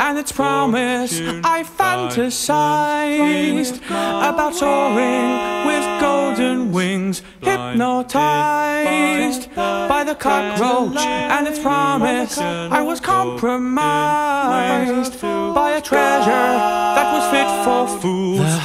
and its promise. I fantasized about soaring with golden wings, hypnotized by the cockroach and its promise. I was compromised by a treasure that was fit for fools.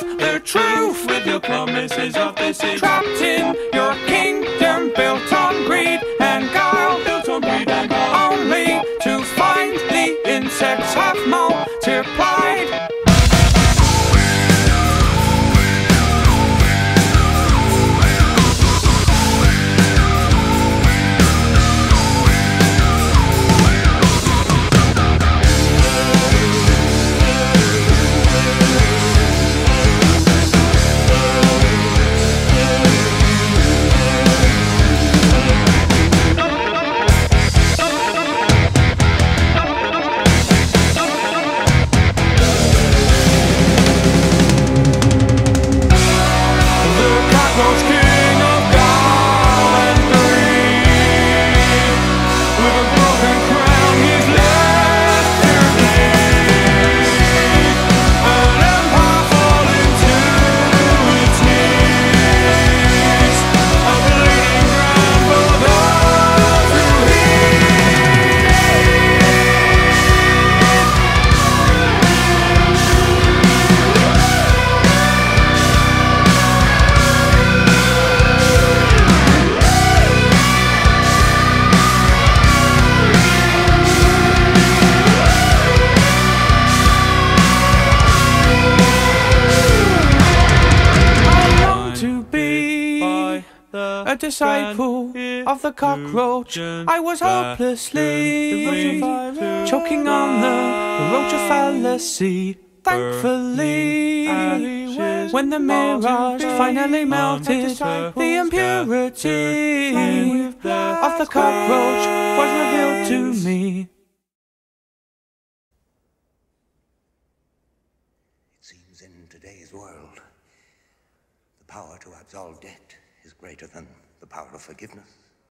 The truth. With your promises of deceit. Trapped in disciple of the cockroach. I was hopelessly choking on the roach of fallacy. Thankfully, when the mirage finally melted, the impurity of the cockroach was revealed to me. It seems in today's world, the power to absolve debt is greater than the power of forgiveness.